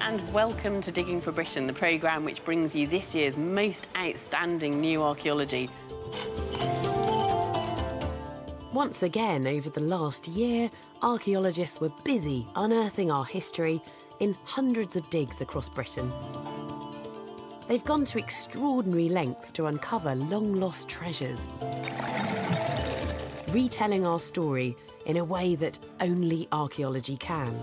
And welcome to Digging for Britain, the programme which brings you this year's most outstanding new archaeology. Once again, over the last year, archaeologists were busy unearthing our history in hundreds of digs across Britain. They've gone to extraordinary lengths to uncover long lost treasures, retelling our story in a way that only archaeology can.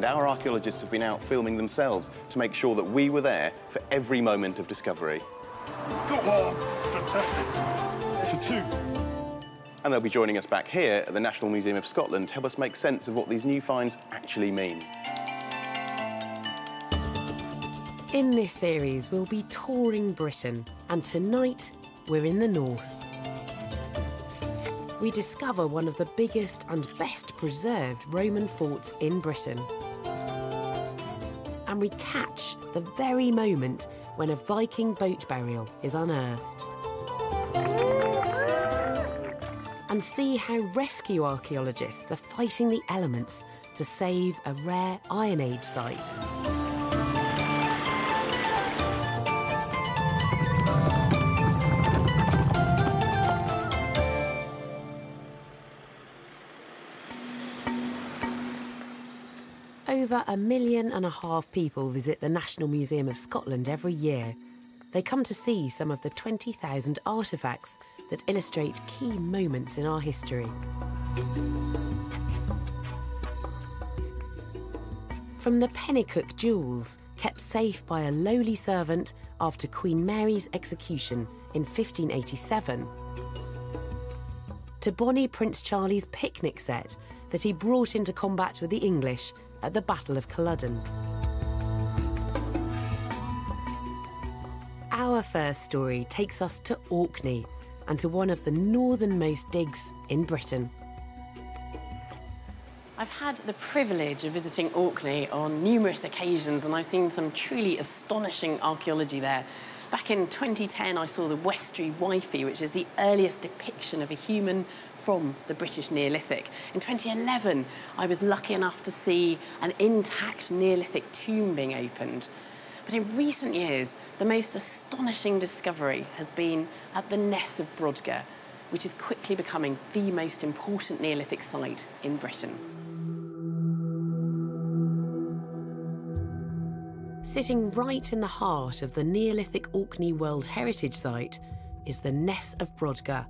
And our archaeologists have been out filming themselves to make sure that we were there for every moment of discovery. Oh, fantastic. It's a tooth. And they'll be joining us back here at the National Museum of Scotland to help us make sense of what these new finds actually mean. In this series, we'll be touring Britain, and tonight we're in the north. We discover one of the biggest and best preserved Roman forts in Britain. And we catch the very moment when a Viking boat burial is unearthed. And see how rescue archaeologists are fighting the elements to save a rare Iron Age site. Over a million and a half people visit the National Museum of Scotland every year. They come to see some of the 20,000 artefacts that illustrate key moments in our history. From the Penicuik jewels, kept safe by a lowly servant after Queen Mary's execution in 1587, to Bonnie Prince Charlie's picnic set that he brought into combat with the English at the Battle of Culloden. Our first story takes us to Orkney and to one of the northernmost digs in Britain. I've had the privilege of visiting Orkney on numerous occasions and I've seen some truly astonishing archaeology there. Back in 2010, I saw the Westray Wifie, which is the earliest depiction of a human from the British Neolithic. In 2011, I was lucky enough to see an intact Neolithic tomb being opened. But in recent years, the most astonishing discovery has been at the Ness of Brodgar, which is quickly becoming the most important Neolithic site in Britain. Sitting right in the heart of the Neolithic Orkney World Heritage Site is the Ness of Brodgar.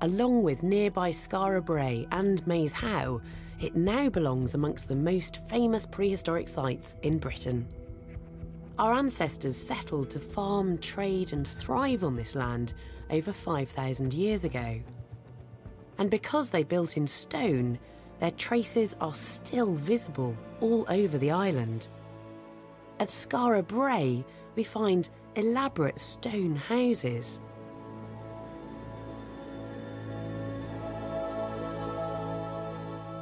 Along with nearby Skara Brae and Maes Howe, it now belongs amongst the most famous prehistoric sites in Britain. Our ancestors settled to farm, trade, and thrive on this land over 5,000 years ago. And because they built in stone, their traces are still visible all over the island. At Skara Brae, we find elaborate stone houses.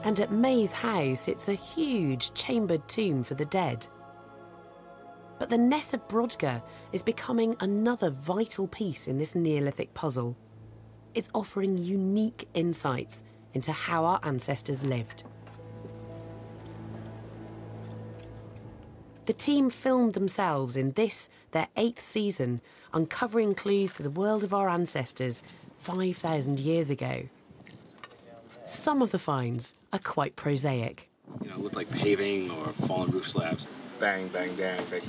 And at Maes Howe sits a huge chambered tomb for the dead. But the Ness of Brodgar is becoming another vital piece in this Neolithic puzzle. It's offering unique insights into how our ancestors lived. The team filmed themselves in this, their eighth season, uncovering clues to the world of our ancestors 5,000 years ago. Some of the finds are quite prosaic. You know, it looked like paving or fallen roof slabs. Bang, bang, bang, bang.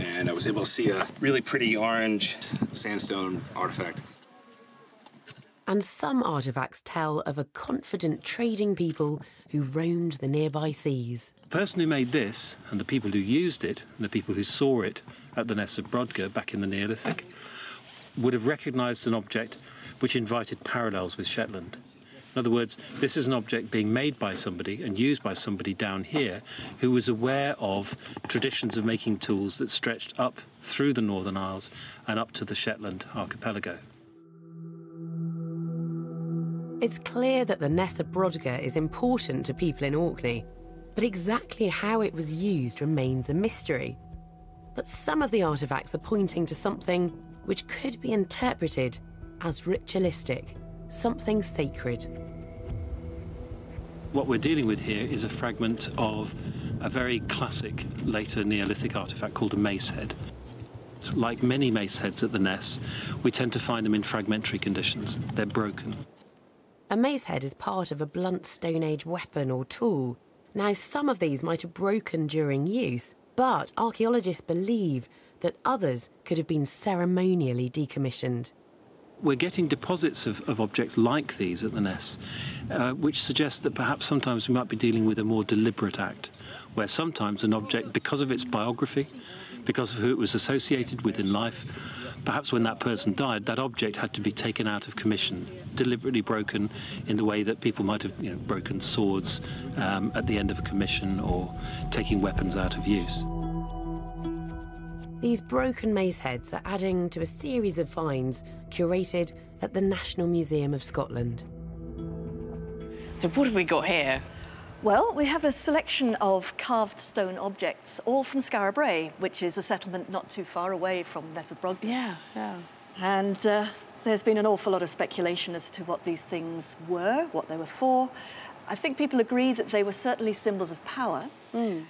And I was able to see a really pretty orange sandstone artifact. And some artifacts tell of a confident trading people who roamed the nearby seas. The person who made this, and the people who used it, and the people who saw it at the Ness of Brodgar back in the Neolithic, would have recognised an object which invited parallels with Shetland. In other words, this is an object being made by somebody and used by somebody down here who was aware of traditions of making tools that stretched up through the Northern Isles and up to the Shetland archipelago. It's clear that the Ness of Brodgar is important to people in Orkney, but exactly how it was used remains a mystery. But some of the artefacts are pointing to something which could be interpreted as ritualistic, something sacred. What we're dealing with here is a fragment of a very classic later Neolithic artifact called a mace head. Like many mace heads at the Ness, we tend to find them in fragmentary conditions. They're broken. A mace head is part of a blunt Stone Age weapon or tool. Now, some of these might have broken during use, but archaeologists believe that others could have been ceremonially decommissioned. We're getting deposits of, of objects like these at the Ness, uh, which suggests that perhaps sometimes we might be dealing with a more deliberate act, where sometimes an object, because of its biography, because of who it was associated with in life, perhaps when that person died, that object had to be taken out of commission, deliberately broken in the way that people might have you know, broken swords um, at the end of a commission or taking weapons out of use. These broken mace heads are adding to a series of finds curated at the National Museum of Scotland. So what have we got here? Well, we have a selection of carved stone objects, all from Skara Brae, which is a settlement not too far away from Ness of Yeah, yeah. And uh, there's been an awful lot of speculation as to what these things were, what they were for. I think people agree that they were certainly symbols of power. Mm.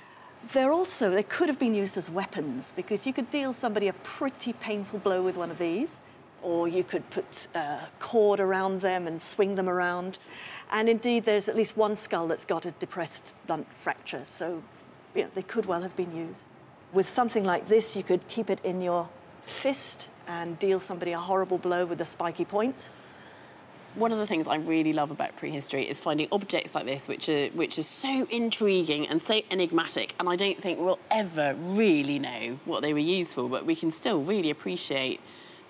They're also, they could have been used as weapons because you could deal somebody a pretty painful blow with one of these, or you could put a cord around them and swing them around. And indeed, there's at least one skull that's got a depressed blunt fracture, so you know, they could well have been used. With something like this, you could keep it in your fist and deal somebody a horrible blow with a spiky point one of the things I really love about prehistory is finding objects like this, which are which is so intriguing and so enigmatic. And I don't think we'll ever really know what they were used for, but we can still really appreciate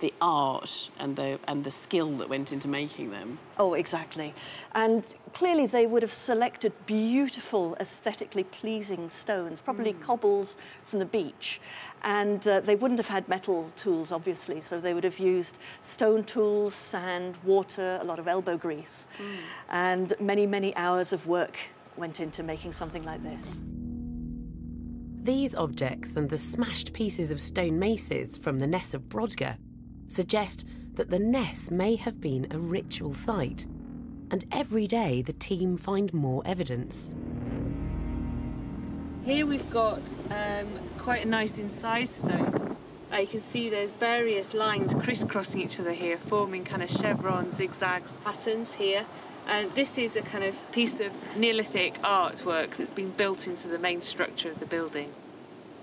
the art and the and the skill that went into making them. Oh, exactly. And clearly they would have selected beautiful, aesthetically pleasing stones, probably mm. cobbles from the beach. And uh, they wouldn't have had metal tools, obviously, so they would have used stone tools, sand, water, a lot of elbow grease. Mm. And many, many hours of work went into making something like this. These objects and the smashed pieces of stone maces from the Ness of Brodgar suggest that the Ness may have been a ritual site, and every day the team find more evidence. Here we've got um, quite a nice incised stone. You can see there's various lines crisscrossing each other here, forming kind of chevron, zigzags patterns here. And this is a kind of piece of Neolithic artwork that's been built into the main structure of the building.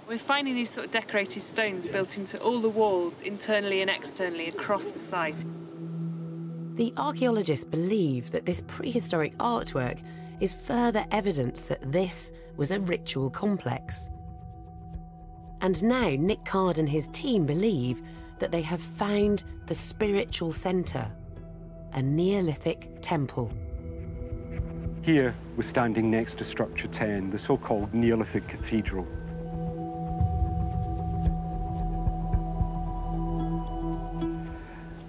We're finding these sort of decorated stones built into all the walls, internally and externally, across the site. The archaeologists believe that this prehistoric artwork is further evidence that this was a ritual complex. And now Nick Card and his team believe that they have found the spiritual centre, a Neolithic temple. Here, we're standing next to Structure 10, the so called Neolithic Cathedral.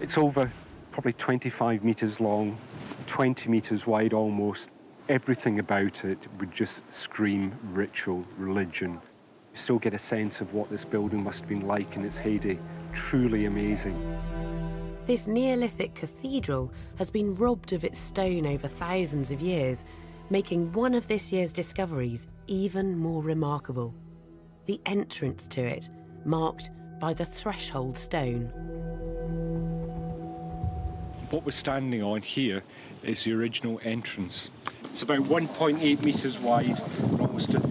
It's over probably 25 metres long, 20 metres wide almost. Everything about it would just scream ritual, religion. You still get a sense of what this building must have been like in its heyday. Truly amazing. This Neolithic cathedral has been robbed of its stone over thousands of years, making one of this year's discoveries even more remarkable. The entrance to it, marked by the threshold stone what we're standing on here is the original entrance. It's about 1.8 metres wide, almost a,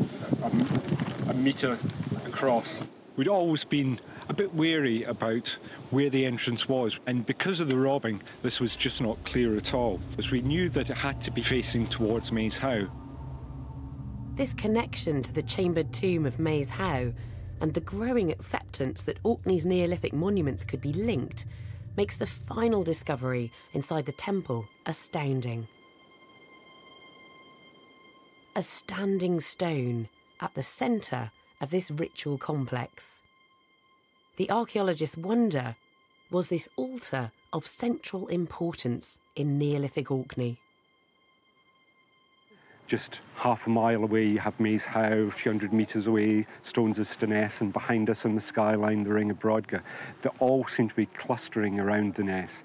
a, a metre across. We'd always been a bit wary about where the entrance was, and because of the robbing, this was just not clear at all, as we knew that it had to be facing towards Maes Howe. This connection to the chambered tomb of Maes Howe and the growing acceptance that Orkney's Neolithic monuments could be linked makes the final discovery inside the temple astounding. A standing stone at the centre of this ritual complex. The archaeologists wonder was this altar of central importance in Neolithic Orkney? Just half a mile away, you have Maes Howe, a few hundred metres away, Stones of Stenness, and behind us on the skyline, the Ring of Brodgar. They all seem to be clustering around the Ness.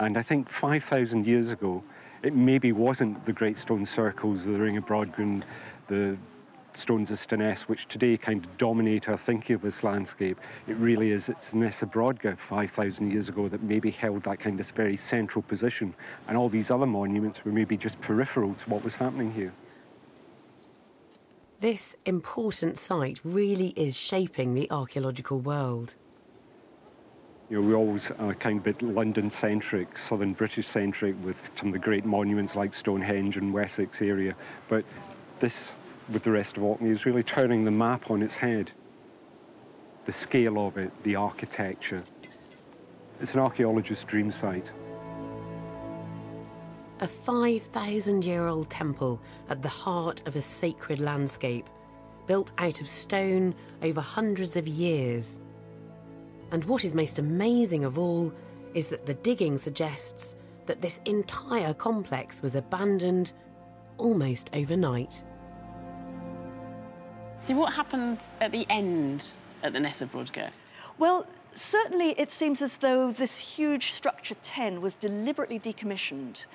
And I think 5,000 years ago, it maybe wasn't the great stone circles, the Ring of Brodgar, and the stones of Stenness, which today kind of dominate our thinking of this landscape. It really is, it's Ness of Brodgar 5,000 years ago that maybe held that kind of very central position. And all these other monuments were maybe just peripheral to what was happening here. This important site really is shaping the archaeological world. You know, we always are kind of a bit London-centric, southern British-centric with some of the great monuments like Stonehenge and Wessex area. But this, with the rest of Orkney, is really turning the map on its head. The scale of it, the architecture. It's an archaeologist's dream site. A 5,000 year old temple at the heart of a sacred landscape, built out of stone over hundreds of years. And what is most amazing of all is that the digging suggests that this entire complex was abandoned almost overnight. See, what happens at the end at the Ness of Brodgar? Well, certainly it seems as though this huge structure 10 was deliberately decommissioned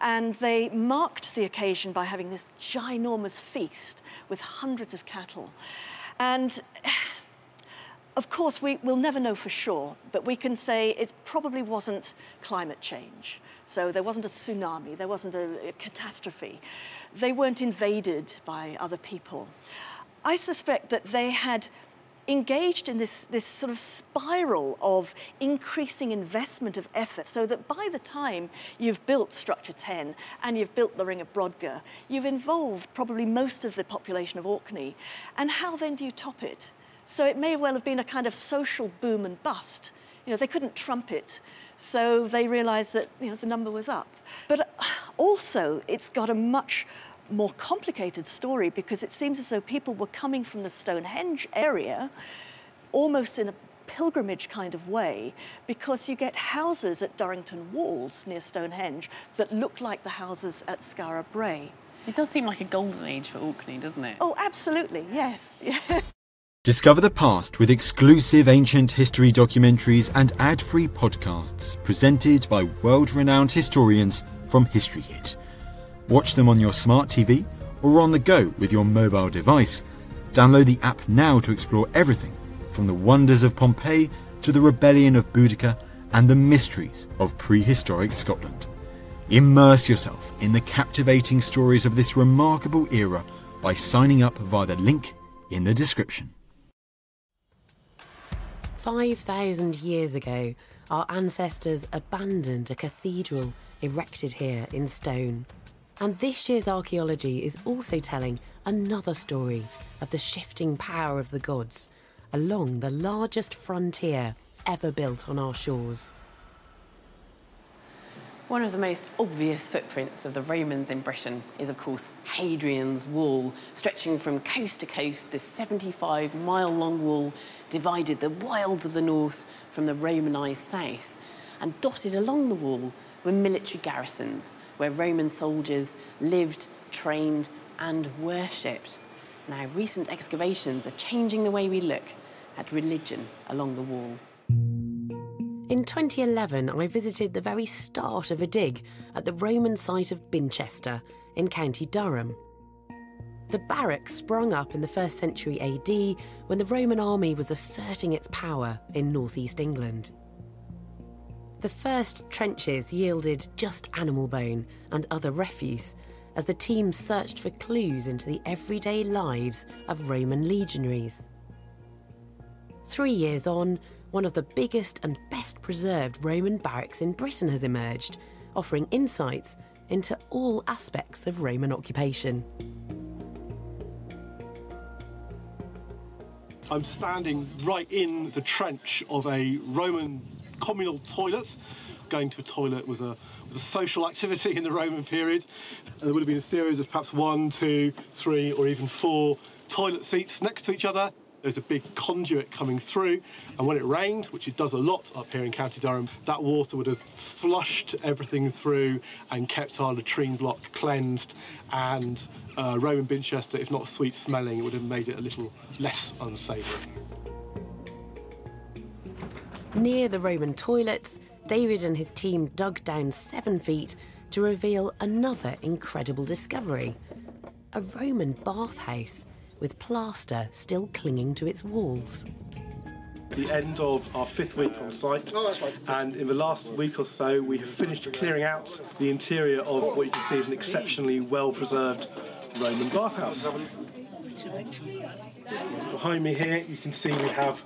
and they marked the occasion by having this ginormous feast with hundreds of cattle. And of course, we will never know for sure, but we can say it probably wasn't climate change. So there wasn't a tsunami, there wasn't a, a catastrophe. They weren't invaded by other people. I suspect that they had engaged in this, this sort of spiral of increasing investment of effort so that by the time you've built Structure 10 and you've built the Ring of Brodgar, you've involved probably most of the population of Orkney. And how then do you top it? So it may well have been a kind of social boom and bust. You know, they couldn't trump it. So they realized that, you know, the number was up. But also, it's got a much more complicated story because it seems as though people were coming from the Stonehenge area almost in a pilgrimage kind of way because you get houses at Durrington Walls near Stonehenge that look like the houses at Skara Brae. It does seem like a golden age for Orkney, doesn't it? Oh, absolutely, yes. Discover the past with exclusive ancient history documentaries and ad free podcasts presented by world renowned historians from History Hit. Watch them on your smart TV or on the go with your mobile device. Download the app now to explore everything from the wonders of Pompeii to the rebellion of Boudicca and the mysteries of prehistoric Scotland. Immerse yourself in the captivating stories of this remarkable era by signing up via the link in the description. 5,000 years ago, our ancestors abandoned a cathedral erected here in stone. And this year's archaeology is also telling another story of the shifting power of the gods along the largest frontier ever built on our shores. One of the most obvious footprints of the Romans in Britain is, of course, Hadrian's Wall. Stretching from coast to coast, this 75 mile long wall divided the wilds of the north from the Romanised south. And dotted along the wall were military garrisons where Roman soldiers lived, trained, and worshipped. Now, recent excavations are changing the way we look at religion along the wall. In 2011, I visited the very start of a dig at the Roman site of Binchester in County Durham. The barracks sprung up in the first century AD when the Roman army was asserting its power in northeast England. The first trenches yielded just animal bone and other refuse as the team searched for clues into the everyday lives of Roman legionaries. Three years on, one of the biggest and best preserved Roman barracks in Britain has emerged, offering insights into all aspects of Roman occupation. I'm standing right in the trench of a Roman communal toilet. Going to a toilet was a, was a social activity in the Roman period. And there would have been a series of perhaps one, two, three, or even four toilet seats next to each other. There's a big conduit coming through, and when it rained, which it does a lot up here in County Durham, that water would have flushed everything through and kept our latrine block cleansed. And uh, Roman Binchester, if not sweet smelling, it would have made it a little less unsavoury. Near the Roman toilets, David and his team dug down seven feet to reveal another incredible discovery a Roman bathhouse with plaster still clinging to its walls. The end of our fifth week on site, oh, and in the last week or so, we have finished clearing out the interior of what you can see is an exceptionally well preserved Roman bathhouse. Behind me here, you can see we have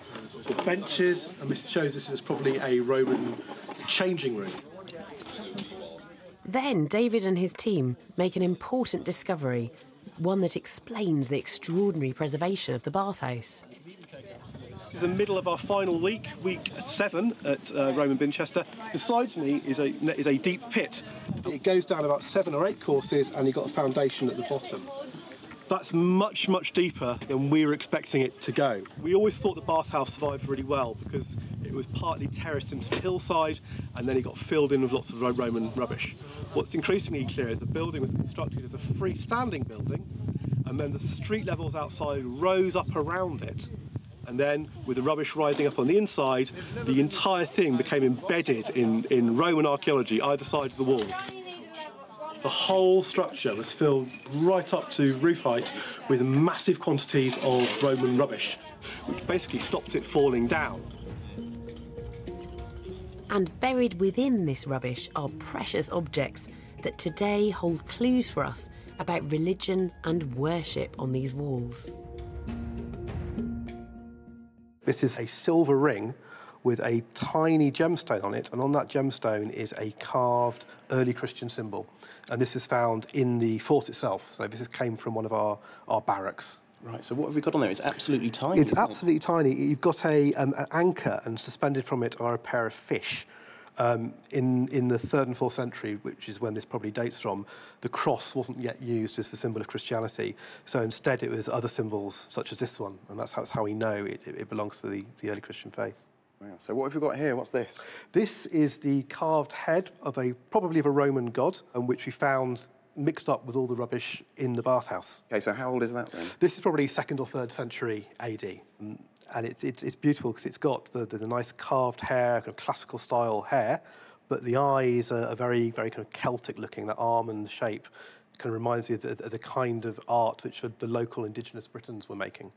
the benches, and this shows this is probably a Roman changing room. Then David and his team make an important discovery, one that explains the extraordinary preservation of the bathhouse. It's the middle of our final week, week seven at uh, Roman Binchester. Beside me is a, is a deep pit. It goes down about seven or eight courses and you've got a foundation at the bottom. That's much, much deeper than we were expecting it to go. We always thought the bathhouse survived really well because it was partly terraced into the hillside and then it got filled in with lots of Roman rubbish. What's increasingly clear is the building was constructed as a freestanding building and then the street levels outside rose up around it and then with the rubbish rising up on the inside, the entire thing became embedded in, in Roman archaeology either side of the walls. The whole structure was filled right up to roof height with massive quantities of Roman rubbish, which basically stopped it falling down. And buried within this rubbish are precious objects that today hold clues for us about religion and worship on these walls. This is a silver ring with a tiny gemstone on it, and on that gemstone is a carved early Christian symbol. And this is found in the fort itself. So this came from one of our, our barracks. Right, so what have we got on there? It's absolutely tiny. It's absolutely it? tiny. You've got a, um, an anchor, and suspended from it are a pair of fish. Um, in, in the third and fourth century, which is when this probably dates from, the cross wasn't yet used as the symbol of Christianity. So instead, it was other symbols, such as this one, and that's how, that's how we know it, it belongs to the, the early Christian faith. Wow. So what have we got here? What's this? This is the carved head of a probably of a Roman god, and which we found mixed up with all the rubbish in the bathhouse. Okay, so how old is that then? This is probably second or third century AD mm, and it's, it's, it's beautiful because it's got the, the, the, nice carved hair, kind of classical style hair, but the eyes are, are very, very kind of Celtic looking, that almond shape kind of reminds you of the, the kind of art which the local indigenous Britons were making.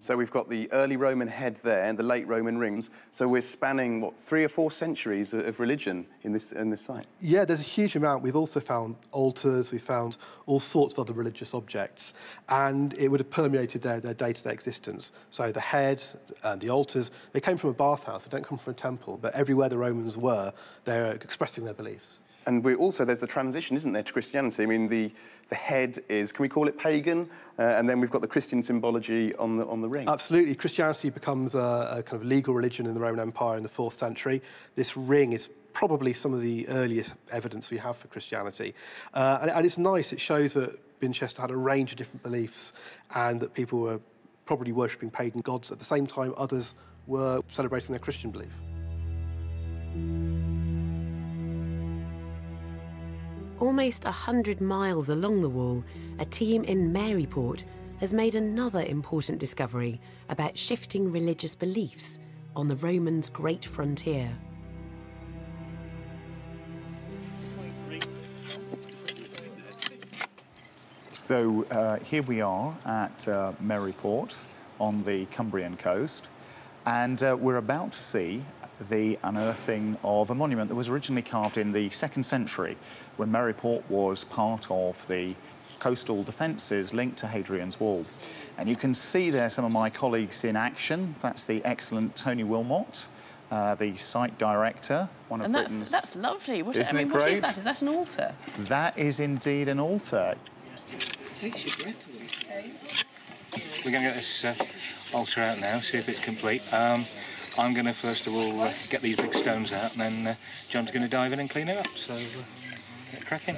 So we've got the early Roman head there and the late Roman rings. So we're spanning, what, three or four centuries of religion in this, in this site? Yeah, there's a huge amount. We've also found altars, we've found all sorts of other religious objects, and it would have permeated their, their day-to-day existence. So the head and the altars, they came from a bathhouse, they don't come from a temple, but everywhere the Romans were, they're expressing their beliefs. And we also, there's a transition, isn't there, to Christianity? I mean, the, the head is, can we call it pagan? Uh, and then we've got the Christian symbology on the, on the ring. Absolutely. Christianity becomes a, a kind of legal religion in the Roman Empire in the 4th century. This ring is probably some of the earliest evidence we have for Christianity. Uh, and, and it's nice, it shows that Binchester had a range of different beliefs and that people were probably worshipping pagan gods at the same time others were celebrating their Christian belief. Almost a hundred miles along the wall, a team in Maryport has made another important discovery about shifting religious beliefs on the Romans' great frontier. So uh, here we are at uh, Maryport on the Cumbrian coast, and uh, we're about to see the unearthing of a monument that was originally carved in the second century when Maryport was part of the coastal defences linked to Hadrian's Wall. And you can see there some of my colleagues in action. That's the excellent Tony Wilmott, uh, the site director, one of and that's, Britain's... that's lovely. What, Isn't I mean, it what great? is that? Is that an altar? That is indeed an altar. Takes your breath away. We're going to get this uh, altar out now, see if it's complete. Um, I'm going to first of all uh, get these big stones out, and then uh, John's going to dive in and clean it up. So uh, get cracking.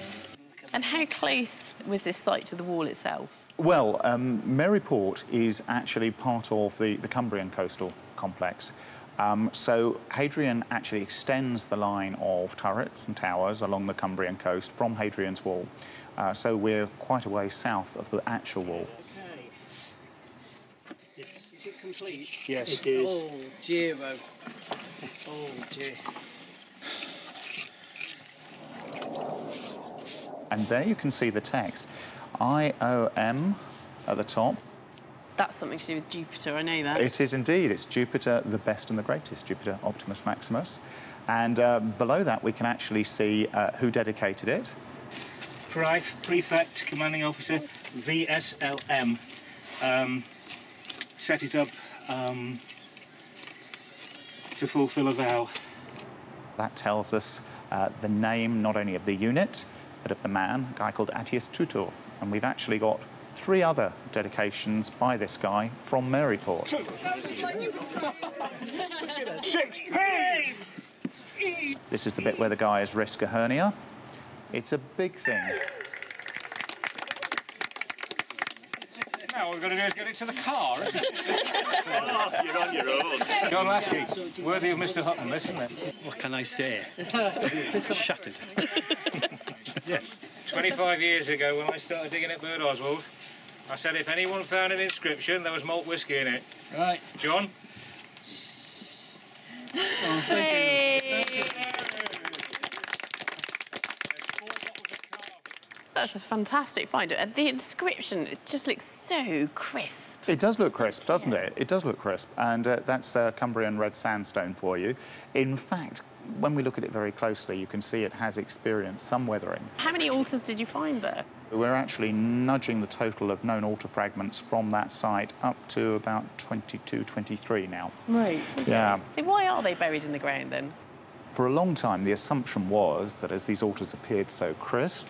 And how close was this site to the wall itself? Well, um, Maryport is actually part of the, the Cumbrian coastal complex. Um, so Hadrian actually extends the line of turrets and towers along the Cumbrian coast from Hadrian's Wall. Uh, so we're quite a way south of the actual wall. Okay. Is it complete? Yes, it is. Oh, dear, oh. Oh, dear. And there you can see the text IOM at the top. That's something to do with Jupiter, I know that. It is indeed. It's Jupiter, the best and the greatest, Jupiter Optimus Maximus. And uh, below that, we can actually see uh, who dedicated it. Prife, Prefect, Commanding Officer, VSLM. Um, set it up um, to fulfill a vow. That tells us uh, the name not only of the unit, but of the man, a guy called Attius Tutor. And we've actually got three other dedications by this guy from Maryport. Six, hey! This is the bit where the guys risk a hernia. It's a big thing. Now all we've got to do is get it to the car, isn't it? oh, you're on your own. John Lasky, worthy of Mr. Hutton, isn't it? What can I say? Shattered. Yes. 25 years ago, when I started digging at Birdoswald, I said if anyone found an inscription, there was malt whisky in it. Right. John? Oh, thank. That's a fantastic find. And the inscription it just looks so crisp. It does look crisp, doesn't it? It does look crisp. And uh, that's uh, Cumbrian red sandstone for you. In fact, when we look at it very closely, you can see it has experienced some weathering. How many altars did you find there? We're actually nudging the total of known altar fragments from that site up to about 22, 23 now. Right. Yeah. So why are they buried in the ground then? For a long time, the assumption was that as these altars appeared so crisp,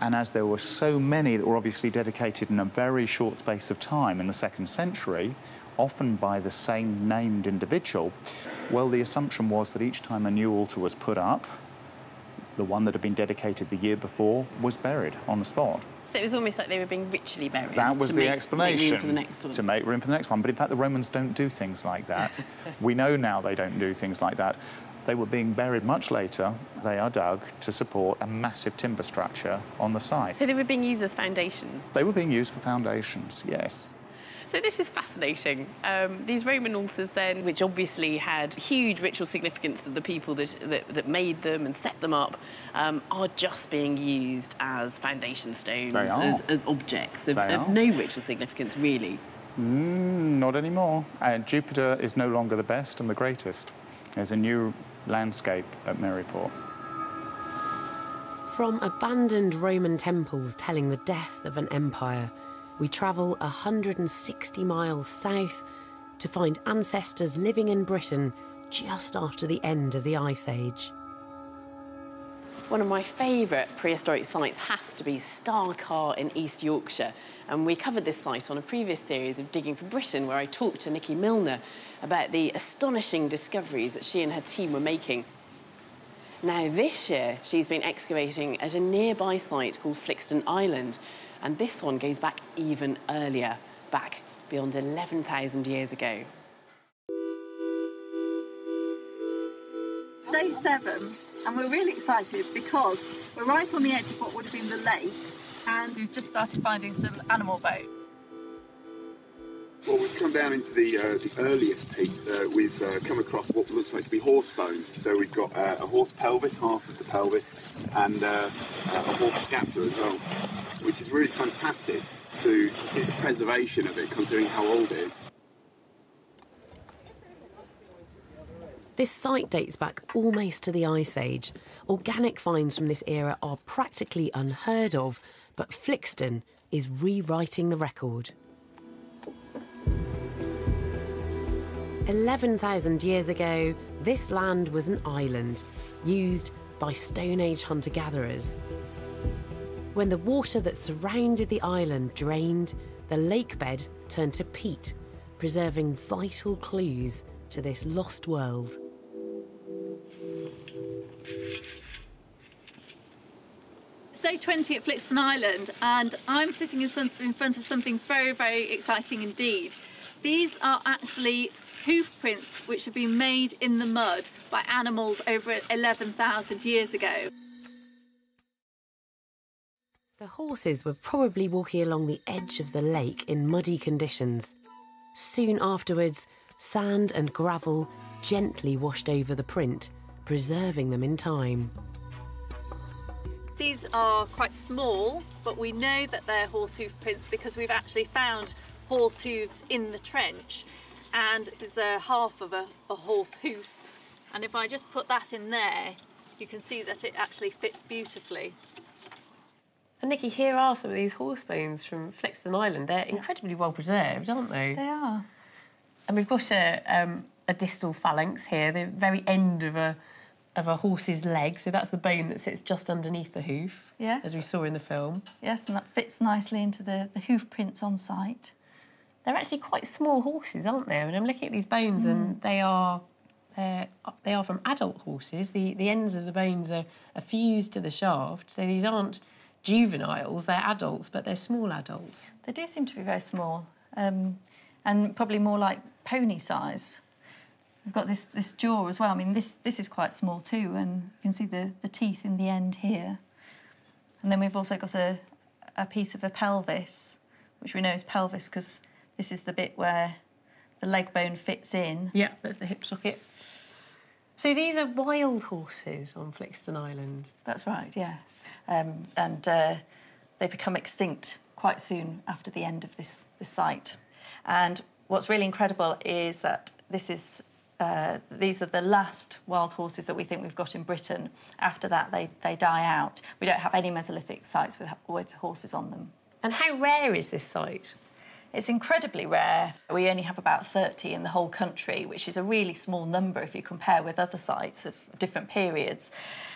and as there were so many that were obviously dedicated in a very short space of time in the second century, often by the same named individual, well, the assumption was that each time a new altar was put up, the one that had been dedicated the year before was buried on the spot. So it was almost like they were being ritually buried. That was the make, explanation. Make room for the next one. To make room for the next one. But in fact, the Romans don't do things like that. we know now they don't do things like that. They were being buried much later. They are dug to support a massive timber structure on the site. So they were being used as foundations. They were being used for foundations, yes. So this is fascinating. Um, these Roman altars, then, which obviously had huge ritual significance to the people that, that, that made them and set them up, um, are just being used as foundation stones, as, as, objects of, of no ritual significance, really. Mm, not anymore. Uh, Jupiter is no longer the best and the greatest. There's a new landscape at Maryport. From abandoned Roman temples telling the death of an empire, we travel 160 miles south to find ancestors living in Britain just after the end of the Ice Age. One of my favourite prehistoric sites has to be Star Starcar in East Yorkshire. And we covered this site on a previous series of Digging for Britain, where I talked to Nicky Milner about the astonishing discoveries that she and her team were making. Now, this year, she's been excavating at a nearby site called Flixton Island, and this one goes back even earlier, back beyond 11,000 years ago. Day seven, and we're really excited because we're right on the edge of what would have been the lake, and we've just started finding some animal bones. Well, we've come down into the uh, the earliest peak. Uh, we've uh, come across what looks like to be horse bones. So we've got uh, a horse pelvis, half of the pelvis, and uh, a horse scapula as well, which is really fantastic to see the preservation of it, considering how old it is. This site dates back almost to the Ice Age. Organic finds from this era are practically unheard of, but Flixton is rewriting the record. 11,000 years ago, this land was an island used by Stone Age hunter gatherers. When the water that surrounded the island drained, the lake bed turned to peat, preserving vital clues to this lost world. It's day 20 at Flixton Island, and I'm sitting in front of something very, very exciting indeed. These are actually hoof prints which have been made in the mud by animals over 11,000 years ago. The horses were probably walking along the edge of the lake in muddy conditions. Soon afterwards, sand and gravel gently washed over the print, preserving them in time. These are quite small, but we know that they're horse hoof prints because we've actually found horse hooves in the trench. And this is a half of a, a horse hoof. And if I just put that in there, you can see that it actually fits beautifully. And Nicky, here are some of these horse bones from Flixton Island. They're incredibly well preserved, aren't they? They are. And we've got a, um, a distal phalanx here, the very end of a of a horse's leg. So that's the bone that sits just underneath the hoof, Yes. as we saw in the film. Yes, and that fits nicely into the, the hoof prints on site. They're actually quite small horses, aren't they? I mean, I'm looking at these bones, and they are uh, they are from adult horses. The the ends of the bones are, are fused to the shaft, so these aren't juveniles. They're adults, but they're small adults. They do seem to be very small, um, and probably more like pony size. We've got this, this jaw as well. I mean, this, this is quite small too, and you can see the, the teeth in the end here. And then we've also got a, a piece of a pelvis, which we know is pelvis because this is the bit where the leg bone fits in. Yeah, that's the hip socket. So these are wild horses on Flixton Island. That's right, yes. Um, and uh, they become extinct quite soon after the end of this, this site. And what's really incredible is that this is uh, these are the last wild horses that we think we've got in Britain. After that, they, they die out. We don't have any Mesolithic sites with, with horses on them. And how rare is this site? It's incredibly rare. We only have about 30 in the whole country, which is a really small number if you compare with other sites of different periods.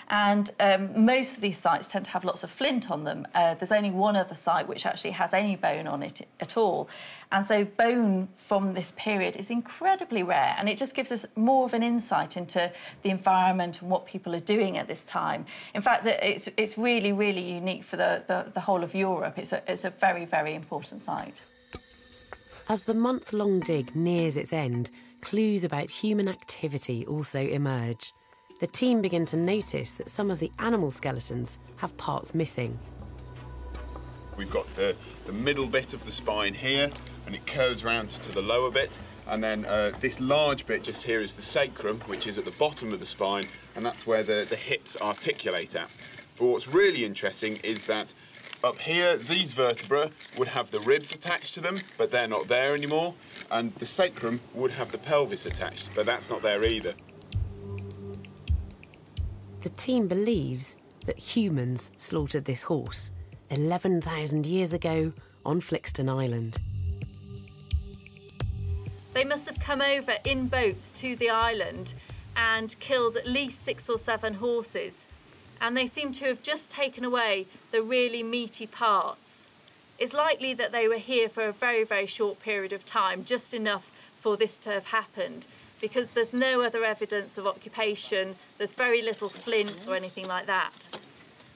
And um, most of these sites tend to have lots of flint on them. Uh, there's only one other site which actually has any bone on it at all. And so bone from this period is incredibly rare. And it just gives us more of an insight into the environment and what people are doing at this time. In fact, it's, it's really, really unique for the, the, the whole of Europe. It's a, it's a very, very important site. As the month long dig nears its end, clues about human activity also emerge. The team begin to notice that some of the animal skeletons have parts missing. We've got the, the middle bit of the spine here, and it curves around to the lower bit. And then uh, this large bit just here is the sacrum, which is at the bottom of the spine, and that's where the, the hips articulate at. But what's really interesting is that up here, these vertebrae would have the ribs attached to them, but they're not there anymore. And the sacrum would have the pelvis attached, but that's not there either. The team believes that humans slaughtered this horse 11,000 years ago on Flixton Island. They must have come over in boats to the island and killed at least six or seven horses. And they seem to have just taken away the really meaty parts. It's likely that they were here for a very, very short period of time, just enough for this to have happened, because there's no other evidence of occupation, there's very little flint or anything like that.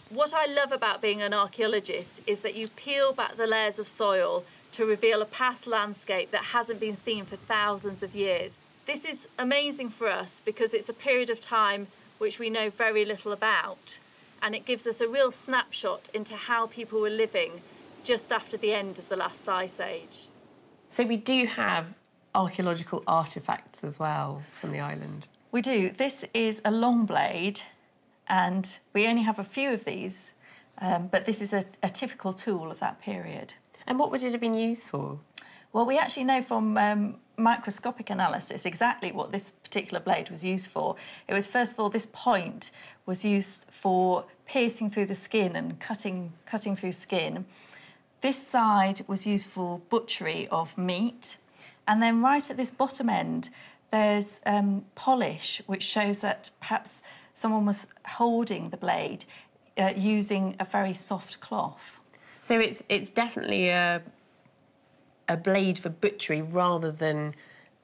What I love about being an archaeologist is that you peel back the layers of soil to reveal a past landscape that hasn't been seen for thousands of years. This is amazing for us because it's a period of time which we know very little about, and it gives us a real snapshot into how people were living just after the end of the last ice age. So we do have archaeological artefacts as well from the island. We do. This is a long blade, and we only have a few of these, um, but this is a, a typical tool of that period. And what would it have been used for? Well, we actually know from um, microscopic analysis exactly what this particular blade was used for. It was, first of all, this point was used for piercing through the skin and cutting, cutting through skin. This side was used for butchery of meat. And then right at this bottom end, there's um, polish, which shows that perhaps someone was holding the blade uh, using a very soft cloth. So it's it's definitely a a blade for butchery rather than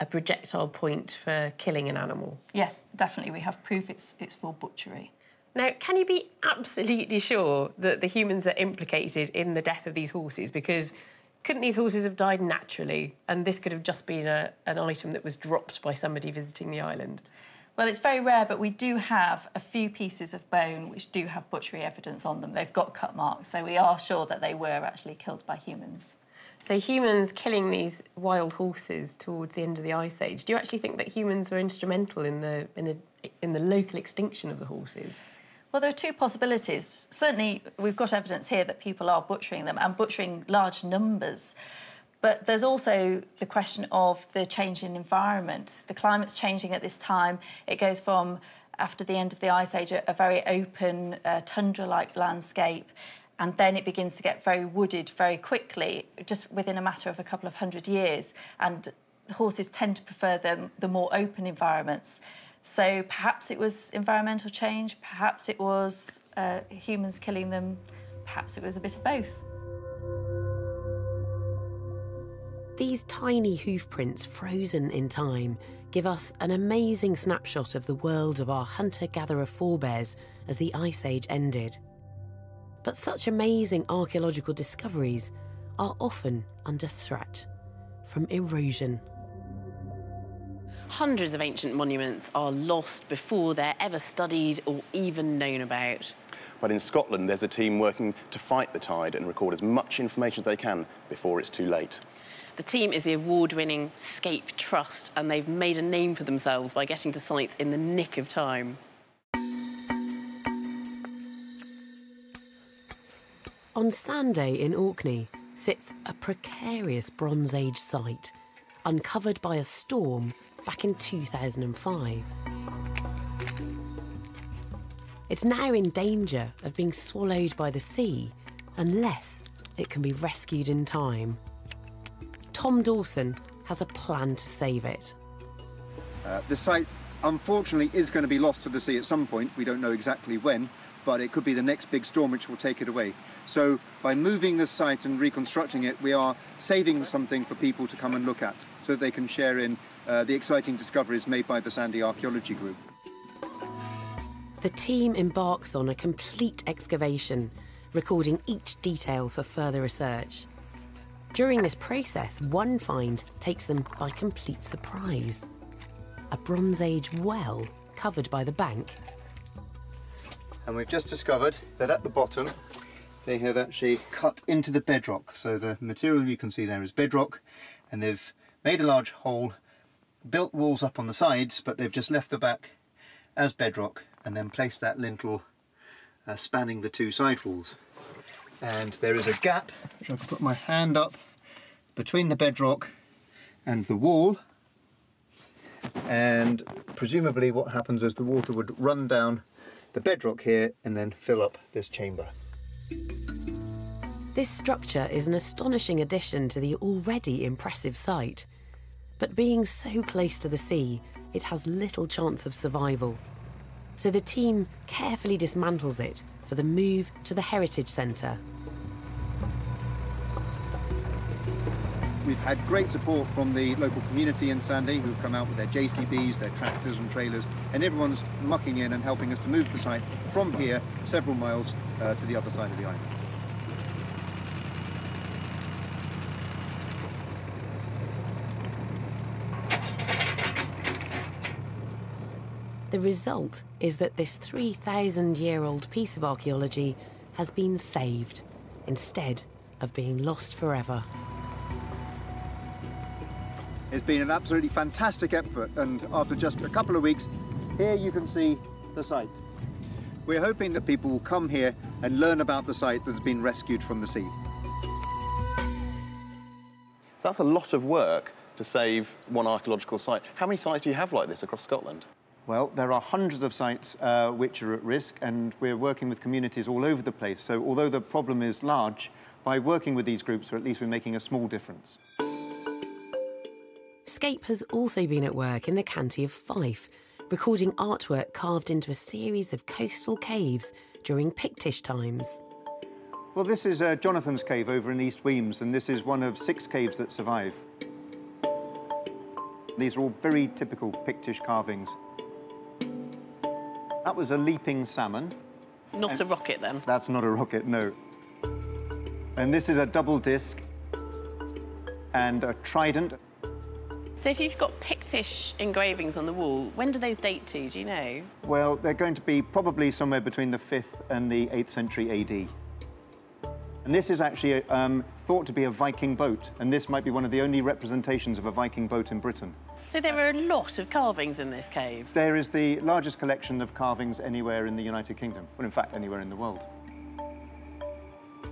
a projectile point for killing an animal. Yes, definitely. We have proof it's, it's for butchery. Now, can you be absolutely sure that the humans are implicated in the death of these horses? Because couldn't these horses have died naturally and this could have just been a, an item that was dropped by somebody visiting the island? Well, it's very rare, but we do have a few pieces of bone which do have butchery evidence on them. They've got cut marks, so we are sure that they were actually killed by humans. So humans killing these wild horses towards the end of the ice age. Do you actually think that humans were instrumental in the in the in the local extinction of the horses? Well, there are two possibilities. Certainly, we've got evidence here that people are butchering them and butchering large numbers. But there's also the question of the change in environment. The climate's changing at this time. It goes from, after the end of the Ice Age, a, very open, uh, tundra like landscape. And then it begins to get very wooded very quickly, just within a matter of a couple of hundred years. And horses tend to prefer the, the more open environments. So perhaps it was environmental change, perhaps it was uh, humans killing them, perhaps it was a bit of both. These tiny hoof prints frozen in time give us an amazing snapshot of the world of our hunter gatherer forebears as the Ice Age ended. But such amazing archaeological discoveries are often under threat from erosion. Hundreds of ancient monuments are lost before they're ever studied or even known about. But in Scotland, there's a team working to fight the tide and record as much information as they can before it's too late. The team is the award-winning Scape Trust, and they've made a name for themselves by getting to sites in the nick of time. On Sanday in Orkney sits a precarious Bronze Age site, uncovered by a storm back in 2005. It's now in danger of being swallowed by the sea unless it can be rescued in time. Tom Dawson has a plan to save it. Uh, the site, unfortunately, is going to be lost to the sea at some point. We don't know exactly when, but it could be the next big storm which will take it away. So by moving the site and reconstructing it, we are saving something for people to come and look at so that they can share in uh, the exciting discoveries made by the Sanday Archaeology Group. The team embarks on a complete excavation, recording each detail for further research. During this process, one find takes them by complete surprise. A Bronze Age well covered by the bank. And we've just discovered that at the bottom they have actually cut into the bedrock. So the material you can see there is bedrock and they've made a large hole, built walls up on the sides, but they've just left the back as bedrock and then placed that lintel uh, spanning the two side walls. And there is a gap, which I can put my hand up between the bedrock and the wall. And presumably what happens is the water would run down the bedrock here and then fill up this chamber. This structure is an astonishing addition to the already impressive site. But being so close to the sea, it has little chance of survival. So the team carefully dismantles it for the move to the Heritage Centre. We've had great support from the local community in Sanday who've come out with their JCBs, their tractors and trailers, and everyone's mucking in and helping us to move the site from here several miles uh, to the other side of the island. The result is that this 3,000 year old piece of archaeology has been saved instead of being lost forever. It's been an absolutely fantastic effort and after just a couple of weeks, here you can see the site. We're hoping that people will come here and learn about the site that's been rescued from the sea. So that's a lot of work to save one archaeological site. How many sites do you have like this across Scotland? Well, there are hundreds of sites uh, which are at risk and we're working with communities all over the place. So although the problem is large, by working with these groups, or at least we're making a small difference. Scape has also been at work in the county of Fife, recording artwork carved into a series of coastal caves during Pictish times. Well, this is uh, Jonathan's cave over in East Wemyss, and this is one of six caves that survive. These are all very typical Pictish carvings. That was a leaping salmon. Not and a rocket, then? That's not a rocket, no. And this is a double disc and a trident. So if you've got Pictish engravings on the wall, when do those date to, do you know? Well, they're going to be probably somewhere between the 5th and the 8th century AD. And this is actually um, thought to be a Viking boat, and this might be one of the only representations of a Viking boat in Britain. So there are a lot of carvings in this cave. There is the largest collection of carvings anywhere in the United Kingdom, well, in fact, anywhere in the world.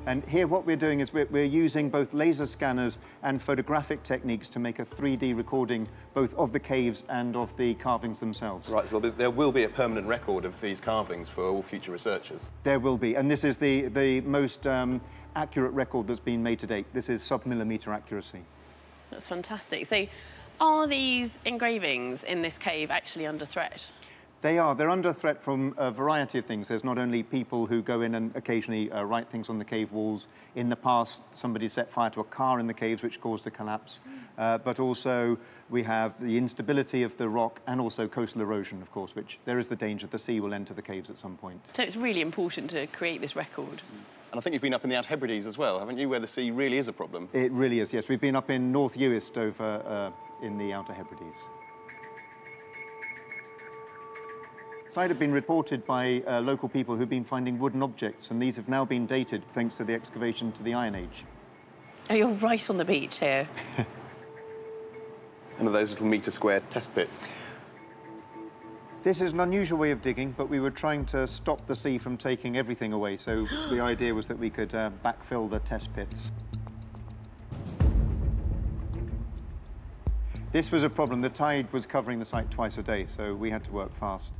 And here what we're doing is we're, we're, using both laser scanners and photographic techniques to make a 3D recording both of the caves and of the carvings themselves. Right, so there will be a permanent record of these carvings for all future researchers. There will be, and this is the, the most um, accurate record that's been made to date. This is sub-millimetre accuracy. That's fantastic. So are these engravings in this cave actually under threat? They are. They're under threat from a variety of things. There's not only people who go in and occasionally uh, write things on the cave walls. In the past, somebody set fire to a car in the caves, which caused a collapse. Uh, but also, we have the instability of the rock and also coastal erosion, of course, which there is the danger the sea will enter the caves at some point. So it's really important to create this record. And I think you've been up in the Outer Hebrides as well, haven't you, where the sea really is a problem? It really is, yes. We've been up in North Uist over uh, in the Outer Hebrides. The site have been reported by uh, local people who've been finding wooden objects, and these have now been dated thanks to the excavation to the Iron Age. Oh, you're right on the beach here. One of those little metre square test pits. This is an unusual way of digging, but we were trying to stop the sea from taking everything away, so the idea was that we could uh, backfill the test pits. This was a problem. The tide was covering the site twice a day, so we had to work fast.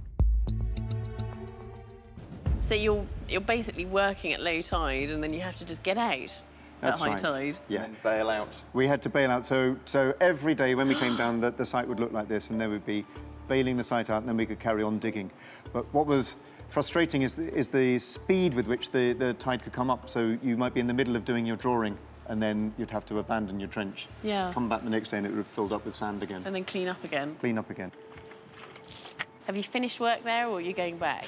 So you're you're basically working at low tide, and then you have to just get out That's at high right. tide. Yeah. And bail out. We had to bail out. So, so every day when we came down, the, the site would look like this, and there would be bailing the site out, and then we could carry on digging. But what was frustrating is the, is the speed with which the, the tide could come up. So you might be in the middle of doing your drawing, and then you'd have to abandon your trench. Yeah. Come back the next day, and it would have filled up with sand again. And then clean up again. Clean up again. Have you finished work there, or are you going back?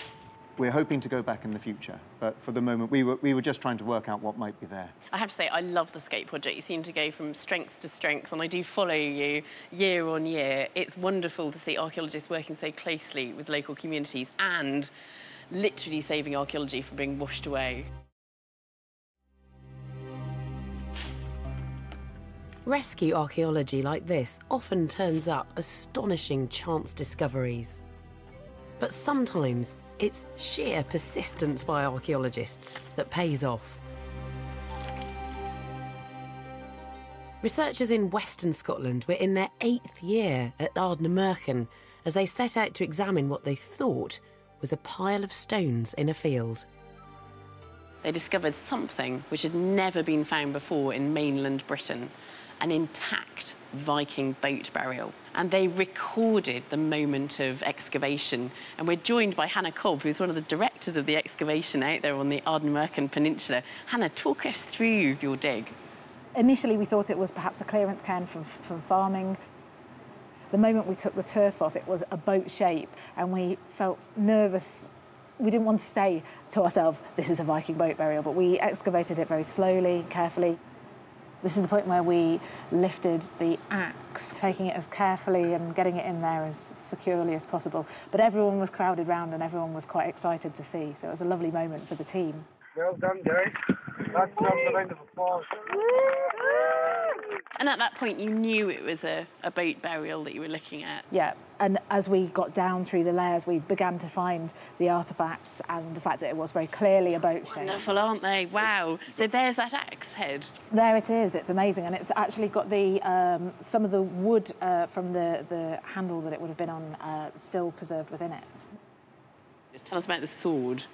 We're hoping to go back in the future, but for the moment, we were, we were just trying to work out what might be there. I have to say, I love the Scape project. You seem to go from strength to strength, and I do follow you year on year. It's wonderful to see archaeologists working so closely with local communities and literally saving archaeology from being washed away. Rescue archaeology like this often turns up astonishing chance discoveries. But sometimes it's sheer persistence by archaeologists that pays off. Researchers in Western Scotland were in their eighth year at Ardnamurchan as they set out to examine what they thought was a pile of stones in a field. They discovered something which had never been found before in mainland Britain an intact Viking boat burial. And they recorded the moment of excavation. And we're joined by Hannah Cobb, who's one of the directors of the excavation out there on the Ardnamurchan Peninsula. Hannah, talk us through your dig. Initially, we thought it was perhaps a clearance can from, from farming. The moment we took the turf off, it was a boat shape, and we felt nervous. We didn't want to say to ourselves, this is a Viking boat burial, but we excavated it very slowly, carefully. This is the point where we lifted the axe, taking it as carefully and getting it in there as securely as possible. But everyone was crowded round and everyone was quite excited to see, so it was a lovely moment for the team. Well done, guys. That's another round of applause. And at that point, you knew it was a, a boat burial that you were looking at. Yeah, and as we got down through the layers, we began to find the artefacts and the fact that it was very clearly a boat shape. Wonderful, aren't they? Wow. So there's that axe head. There it is. It's amazing, and it's actually got the um, some of the wood uh, from the the handle that it would have been on uh, still preserved within it. Just tell us about the sword.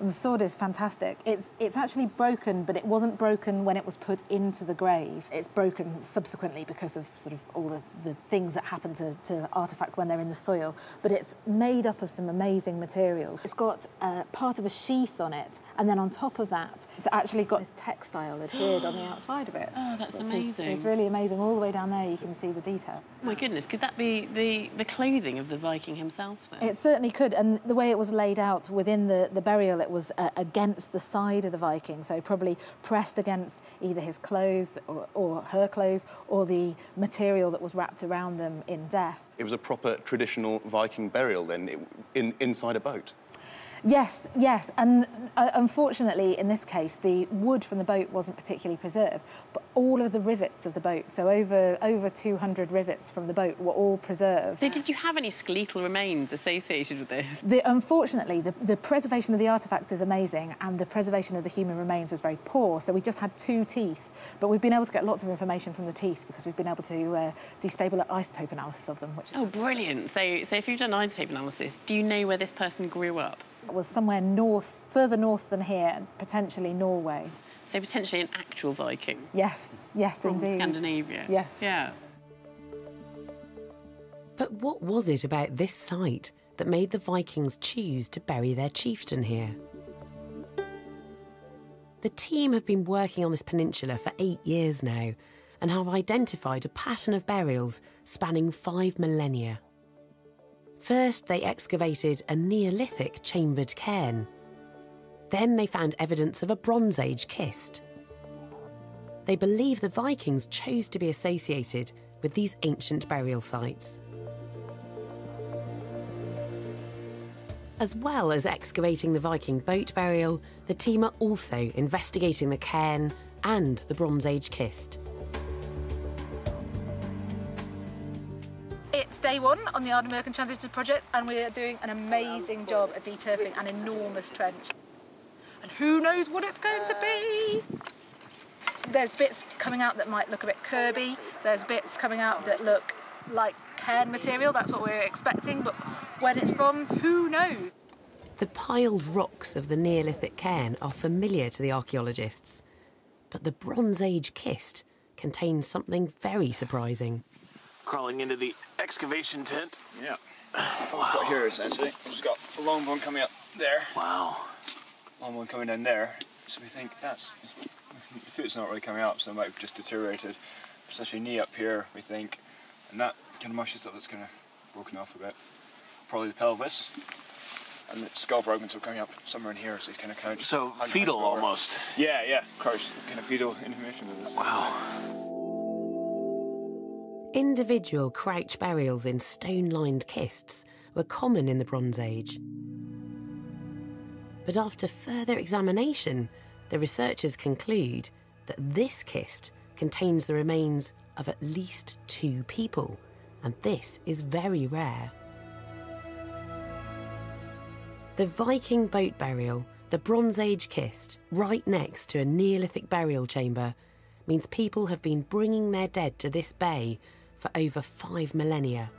The sword is fantastic. It's it's actually broken, but it wasn't broken when it was put into the grave. It's broken subsequently because of sort of all the, the things that happen to, to artifacts when they're in the soil. But it's made up of some amazing material. It's got uh, part of a sheath on it, and then on top of that, it's actually got this textile adhered on the outside of it. Oh, that's which is- amazing. it's really amazing. All the way down there, you can see the detail. Oh my goodness, could that be the, the clothing of the Viking himself then? It certainly could, and the way it was laid out within the, the burial, it was uh, against the side of the Viking, so probably pressed against either his clothes or, or her clothes or the material that was wrapped around them in death. It was a proper traditional Viking burial then, it, in, inside a boat. Yes, yes, and uh, unfortunately, in this case, the wood from the boat wasn't particularly preserved, but all of the rivets of the boat, so over over 200 rivets from the boat, were all preserved. So, did you have any skeletal remains associated with this? The, unfortunately, the, the preservation of the artefacts is amazing, and the preservation of the human remains was very poor. So we just had two teeth, but we've been able to get lots of information from the teeth because we've been able to uh, do stable isotope analysis of them. Which oh, brilliant! So, so if you've done isotope analysis, do you know where this person grew up? Was somewhere north, further north than here, potentially Norway. So potentially an actual Viking. Yes, yes, from indeed. Scandinavia. Yes. Yeah. But what was it about this site that made the Vikings choose to bury their chieftain here? The team have been working on this peninsula for eight years now and have identified a pattern of burials spanning five millennia. First, they excavated a Neolithic chambered cairn. Then they found evidence of a Bronze Age kist. They believe the Vikings chose to be associated with these ancient burial sites. As well as excavating the Viking boat burial, the team are also investigating the cairn and the Bronze Age kist. It's day one on the Ardnamurchan Transition Project and we're doing an amazing job at deturfing an enormous trench. And who knows what it's going to be? There's bits coming out that might look a bit curby. There's bits coming out that look like cairn material. That's what we're expecting, but when it's from, who knows? The piled rocks of the Neolithic cairn are familiar to the archaeologists, but the Bronze Age kist contains something very surprising. Crawling into the excavation tent. Yeah. What we've got here essentially, we've just got a long bone coming up there. Wow. Long bone coming down there. So we think that's the foot's not really coming up, so it might have just deteriorated. Essentially knee up here, we think, and that kind of mushy stuff that's kind of broken off a bit. Probably the pelvis. And the skull fragments are coming up somewhere in here, so it's kind of kind of So fetal almost. Yeah, yeah, crouched, kind of fetal information. Wow. Individual crouch burials in stone lined kists were common in the Bronze Age. But after further examination, the researchers conclude that this kist contains the remains of at least two people, and this is very rare. The Viking boat burial, the Bronze Age kist, right next to a Neolithic burial chamber, means people have been bringing their dead to this bay for over five millennia.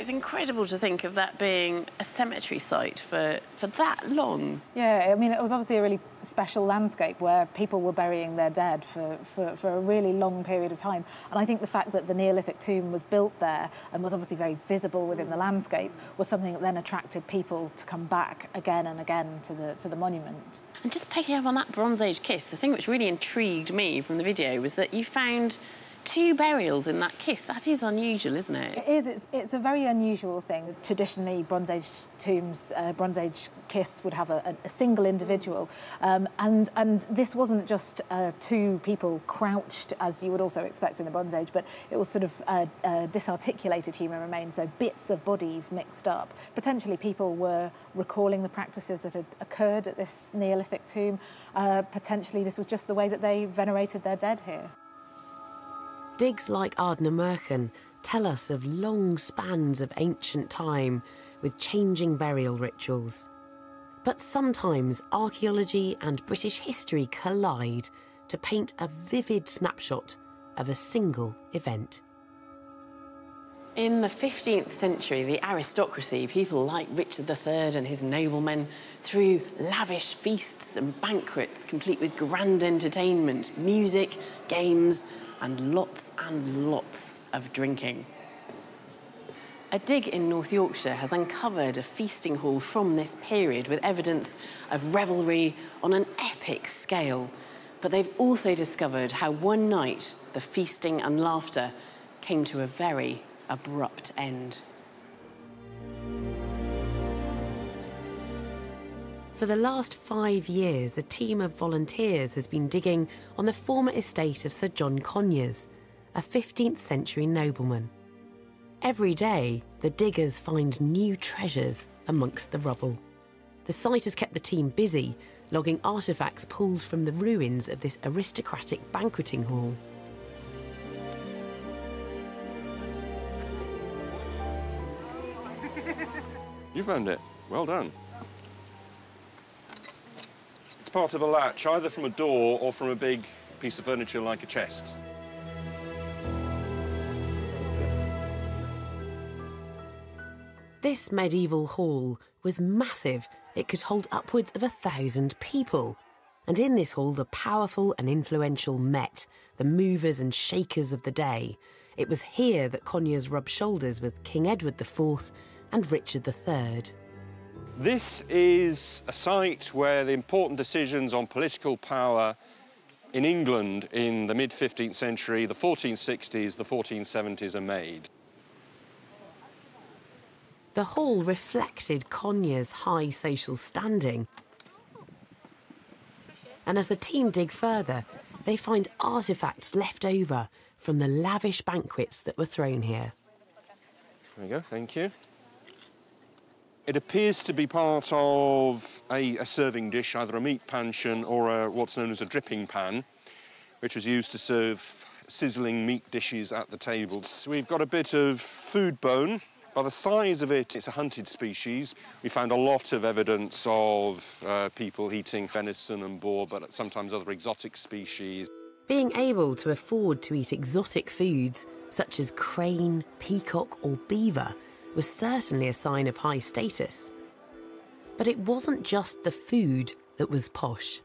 It's incredible to think of that being a cemetery site for, for that long. Yeah, I mean, it was obviously a really special landscape where people were burying their dead for, for, for a really long period of time. And I think the fact that the Neolithic tomb was built there and was obviously very visible within the landscape was something that then attracted people to come back again and again to the, to the monument. And just picking up on that Bronze Age kist, the thing which really intrigued me from the video was that you found two burials in that kist. That is unusual, isn't it? It is. It's, it's a very unusual thing. Traditionally, Bronze Age tombs, uh, Bronze Age kists would have a, a single individual. Um, and, and this wasn't just uh, two people crouched, as you would also expect in the Bronze Age, but it was sort of uh, uh, disarticulated human remains, so bits of bodies mixed up. Potentially, people were recalling the practices that had occurred at this Neolithic tomb. Uh, potentially, this was just the way that they venerated their dead here. Digs like Ardnamurchan tell us of long spans of ancient time with changing burial rituals. But sometimes archaeology and British history collide to paint a vivid snapshot of a single event. In the 15th century, the aristocracy, people like Richard III and his noblemen, threw lavish feasts and banquets complete with grand entertainment, music, games, and lots and lots of drinking. A dig in North Yorkshire has uncovered a feasting hall from this period with evidence of revelry on an epic scale. But they've also discovered how one night the feasting and laughter came to a very abrupt end. For the last five years, a team of volunteers has been digging on the former estate of Sir John Conyers, a 15th century nobleman. Every day, the diggers find new treasures amongst the rubble. The site has kept the team busy, logging artefacts pulled from the ruins of this aristocratic banqueting hall. You found it. Well done. Part of a latch, either from a door or from a big piece of furniture like a chest. This medieval hall was massive. It could hold upwards of a thousand people. And in this hall, the powerful and influential met, the movers and shakers of the day. It was here that Conyers rubbed shoulders with King Edward IV and Richard III. This is a site where the important decisions on political power in England in the mid 15th century, the 1460s, the 1470s are made. The hall reflected Conyers' high social standing. And as the team dig further, they find artefacts left over from the lavish banquets that were thrown here. There you go, thank you. It appears to be part of a, a, serving dish, either a meat panchion or a, what's known as a dripping pan, which was used to serve sizzling meat dishes at the table. So we've got a bit of food bone. By the size of it, it's a hunted species. We found a lot of evidence of uh, people eating venison and boar, but sometimes other exotic species. Being able to afford to eat exotic foods, such as crane, peacock, or beaver, was certainly a sign of high status. But it wasn't just the food that was posh.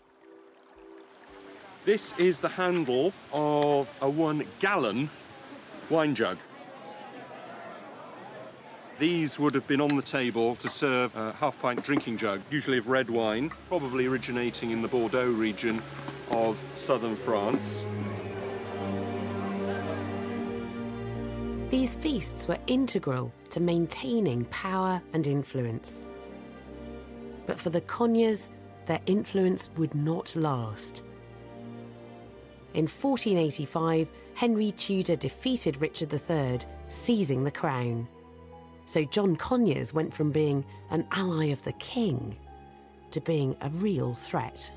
This is the handle of a one gallon wine jug. These would have been on the table to serve a half pint drinking jug, usually of red wine, probably originating in the Bordeaux region of southern France. These feasts were integral to maintaining power and influence. But for the Conyers, their influence would not last. In 1485, Henry Tudor defeated Richard III, seizing the crown. So John Conyers went from being an ally of the king to being a real threat.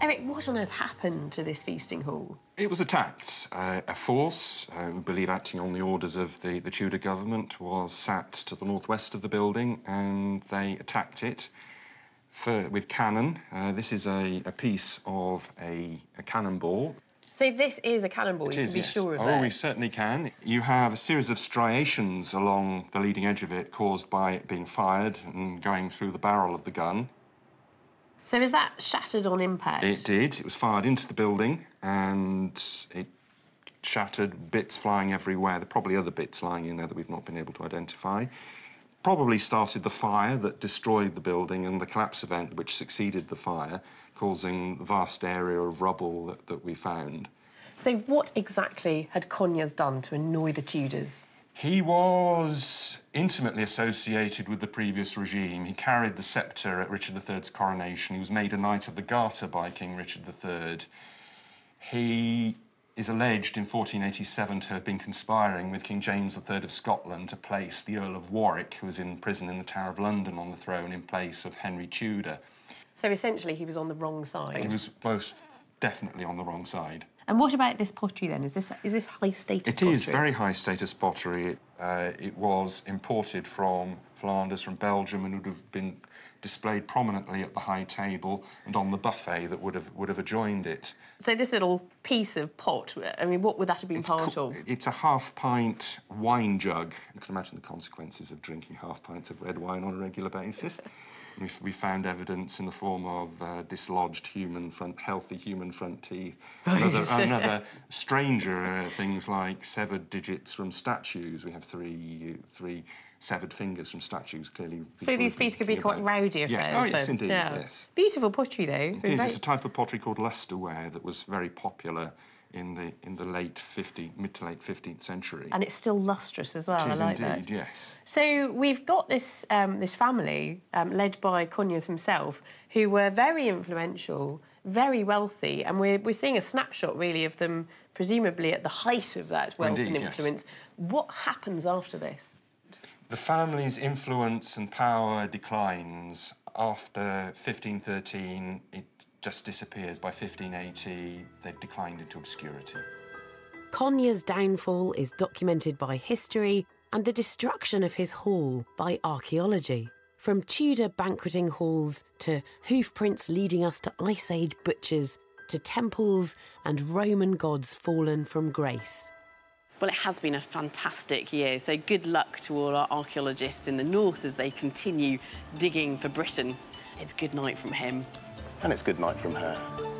Eric, what on earth happened to this feasting hall? It was attacked. Uh, a force, uh, we believe acting on the orders of the, the Tudor government, was sat to the northwest of the building and they attacked it for, with cannon. Uh, this is a, a piece of a, a, cannonball. So this is a cannonball, it you is, can be yes. sure of Oh, that. we certainly can. You have a series of striations along the leading edge of it caused by it being fired and going through the barrel of the gun. So is that shattered on impact? It did. It was fired into the building and it shattered, bits flying everywhere. There are probably other bits lying in there that we've not been able to identify. Probably started the fire that destroyed the building and the collapse event which succeeded the fire, causing the vast area of rubble that, that we found. So what exactly had Conyers done to annoy the Tudors? He was intimately associated with the previous regime. He carried the sceptre at Richard III's coronation. He was made a Knight of the Garter by King Richard III. He is alleged in 1487 to have been conspiring with King James III of Scotland to place the Earl of Warwick, who was in prison in the Tower of London, on the throne in place of Henry Tudor. So essentially he was on the wrong side. He was most definitely on the wrong side. And what about this pottery then? Is this is this high status? It is very high status pottery. Uh, it was imported from Flanders, from Belgium, and would have been displayed prominently at the high table and on the buffet that would have would have adjoined it. So this little piece of pot, I mean, what would that have been part of? It's a half pint wine jug. You can imagine the consequences of drinking half pints of red wine on a regular basis. We, we found evidence in the form of uh, dislodged human front, healthy human front teeth. Another, another stranger uh, things like severed digits from statues. We have three, three severed fingers from statues. Clearly. So these feasts could be quite about- rowdy affairs. Yes. Oh yes, indeed. Yeah. Yes. Beautiful pottery though. It is. It's a type of pottery called lusterware that was very popular in the in the late 15th, mid to late 15th century. And it's still lustrous as well. It is I like indeed, that. yes. So we've got this um, this family um, led by Conyers himself, who were very influential, very wealthy, and we're, we're seeing a snapshot, really, of them presumably at the height of that wealth Indeed, and yes. influence. What happens after this? The family's influence and power declines. After 1513, it just disappears. By 1580, they've declined into obscurity. Conyers' downfall is documented by history and the destruction of his hall by archaeology. From Tudor banqueting halls to hoofprints leading us to Ice Age butchers to temples and Roman gods fallen from grace. Well, it has been a fantastic year, so good luck to all our archaeologists in the north as they continue digging for Britain. It's good night from him. And it's good night from her.